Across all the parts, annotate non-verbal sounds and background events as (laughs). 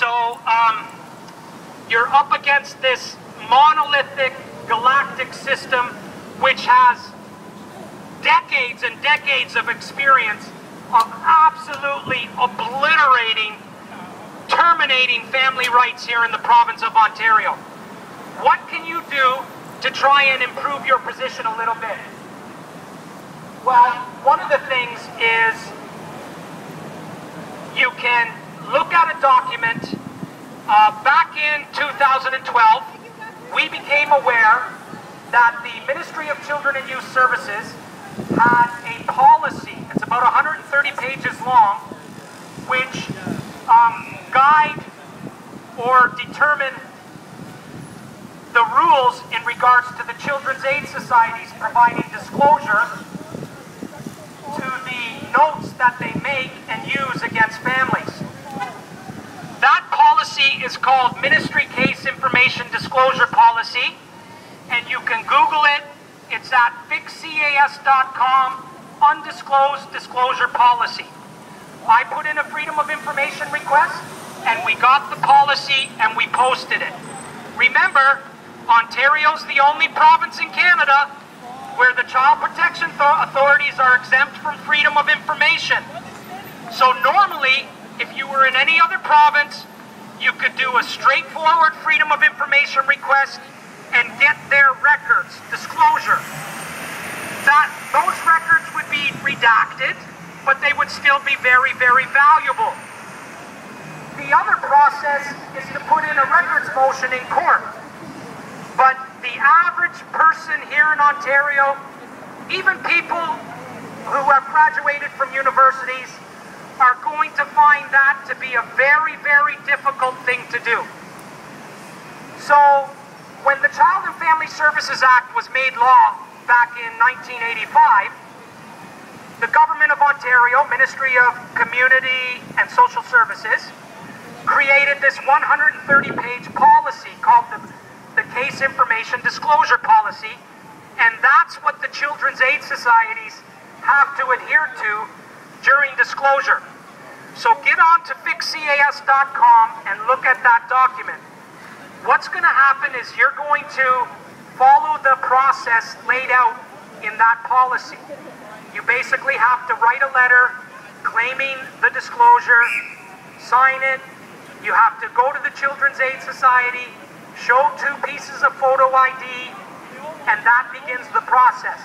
So um, you're up against this monolithic galactic system which has decades and decades of experience of absolutely obliterating, terminating family rights here in the province of Ontario. What can you do to try and improve your position a little bit? Well, one of the things is you can look at a document. Uh, back in 2012, we became aware that the Ministry of Children and Youth Services had a policy, it's about 130 pages long, which um, guide or determine the rules in regards to the Children's Aid Societies providing disclosure to the notes that they make and use against families. Policy is called Ministry Case Information Disclosure Policy, and you can Google it. It's at fixcas.com, undisclosed disclosure policy. I put in a Freedom of Information request, and we got the policy and we posted it. Remember, Ontario's the only province in Canada where the child protection authorities are exempt from freedom of information. So normally, if you were in any other province, you could do a straightforward freedom of information request and get their records, disclosure. That those records would be redacted, but they would still be very, very valuable. The other process is to put in a records motion in court. But the average person here in Ontario, even people who have graduated from universities, are going to find that to be a very, very difficult thing to do. So, when the Child and Family Services Act was made law back in 1985, the Government of Ontario, Ministry of Community and Social Services, created this 130-page policy called the the Case Information Disclosure Policy, and that's what the Children's Aid Societies have to adhere to during disclosure. So get on to fixcas.com and look at that document. What's going to happen is you're going to follow the process laid out in that policy. You basically have to write a letter claiming the disclosure, sign it, you have to go to the Children's Aid Society, show two pieces of photo ID, and that begins the process.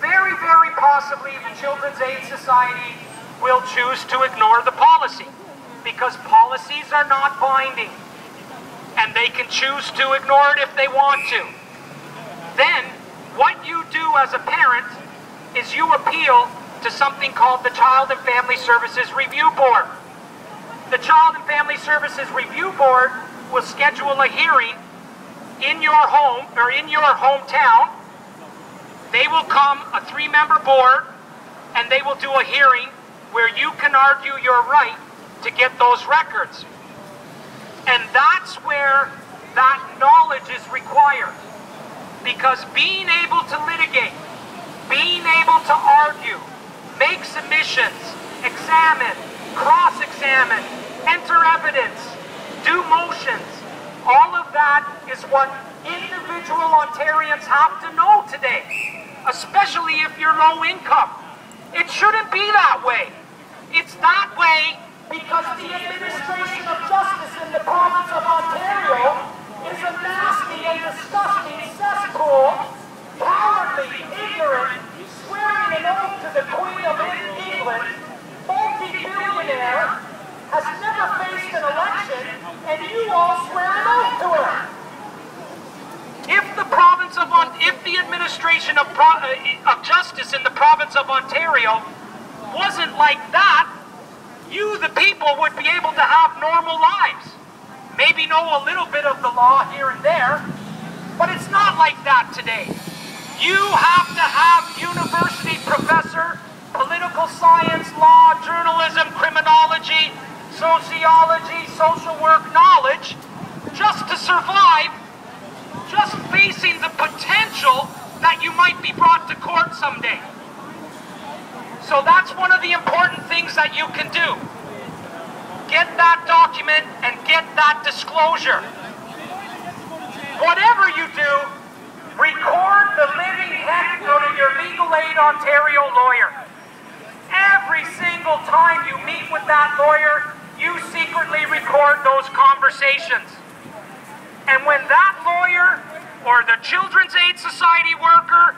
Very, very possibly the Children's Aid Society will choose to ignore the policy because policies are not binding and they can choose to ignore it if they want to. Then, what you do as a parent is you appeal to something called the Child and Family Services Review Board. The Child and Family Services Review Board will schedule a hearing in your home or in your hometown. They will come, a three-member board, and they will do a hearing where you can argue your right to get those records. And that's where that knowledge is required. Because being able to litigate, being able to argue, make submissions, examine, cross-examine, enter evidence, do motions. All of that is what individual Ontarians have to know today, especially if you're low income. It shouldn't be that way. It's that way because the administration of justice in the province of Ontario is a nasty and disgusting cesspool, cowardly, ignorant, swearing an oath to the Queen of England, multi-billionaire, has never faced an election, and you all swear an oath to her. If the province of if the administration of, uh, of justice in the province of Ontario wasn't like that, you, the people, would be able to have normal lives. Maybe know a little bit of the law here and there, but it's not like that today. You have to have university professor, political science, law, journalism, criminology, sociology, social work knowledge just to survive, just facing the potential that you might be brought to court someday. So that's one of the important things that you can do. Get that document and get that disclosure. Whatever you do, record the living heck out of your Legal Aid Ontario lawyer. Every single time you meet with that lawyer, you secretly record those conversations. And when that lawyer or the Children's Aid Society worker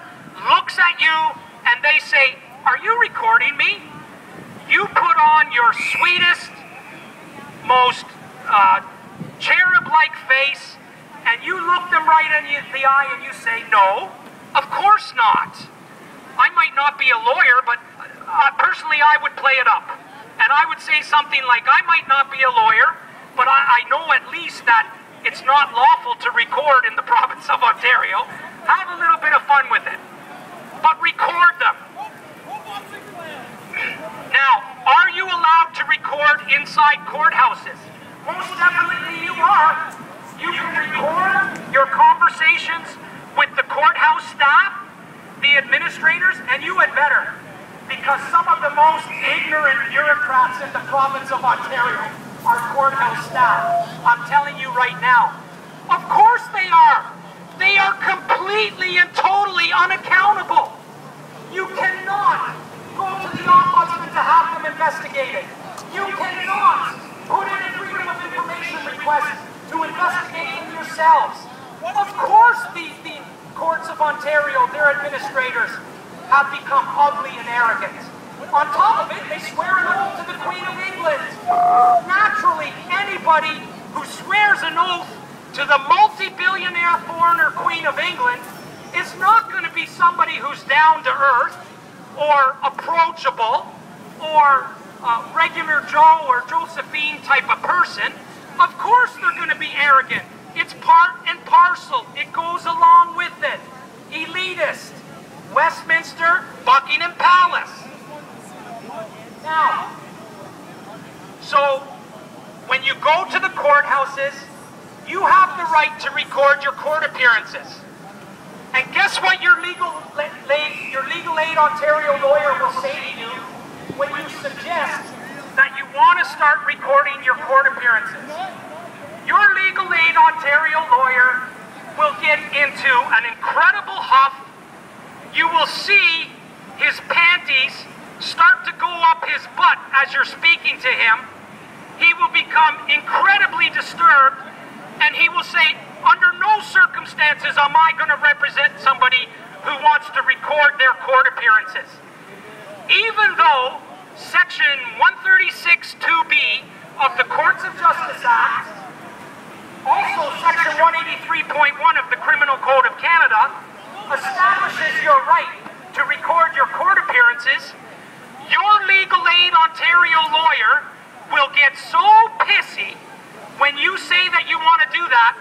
looks at you and they say, Are you recording me? You put on your sweetest, most uh, cherub like face and you look them right in the eye and you say, No, of course not. I might not be a lawyer, but uh, personally I would play it up. And I would say something like, I might not be a lawyer, but I, I know at least that it's not lawful to record in the (laughs) province of Ontario. Have a little bit of fun with it. But record them. Now, are you allowed to record inside courthouses? Most definitely you are. You can record your conversations with the courthouse staff, the administrators, and you had better. Because some of the most ignorant bureaucrats in the province of Ontario are courthouse staff. I'm telling you right now. Of course they are. They are completely and totally unaccountable. You cannot to have them investigated. You cannot put in a freedom of information request to investigate them yourselves. Of course the, the courts of Ontario, their administrators, have become ugly and arrogant. On top of it, they swear an oath to the Queen of England. Naturally, anybody who swears an oath to the multi-billionaire foreigner Queen of England is not going to be somebody who's down to earth or approachable or regular Joe or Josephine type of person. Of course they're going to be arrogant. It's part and parcel. It goes along with it. Elitist. Westminster, Buckingham Palace. Now, so when you go to the courthouses, you have the right to record your court appearances. And guess what your legal, your legal aid Ontario lawyer will say to you when you suggest that you want to start recording your court appearances. Your legal aid Ontario lawyer will get into an incredible huff. You will see his panties start to go up his butt as you're speaking to him. He will become incredibly disturbed and he will say, under no circumstances am I going to represent somebody who wants to record their court appearances. Even though Section 136.2b of the Courts of Justice Act, also Section 183.1 of the Criminal Code of Canada, establishes your right to record your court appearances, your Legal Aid Ontario lawyer will get so pissy when you say that you want to do that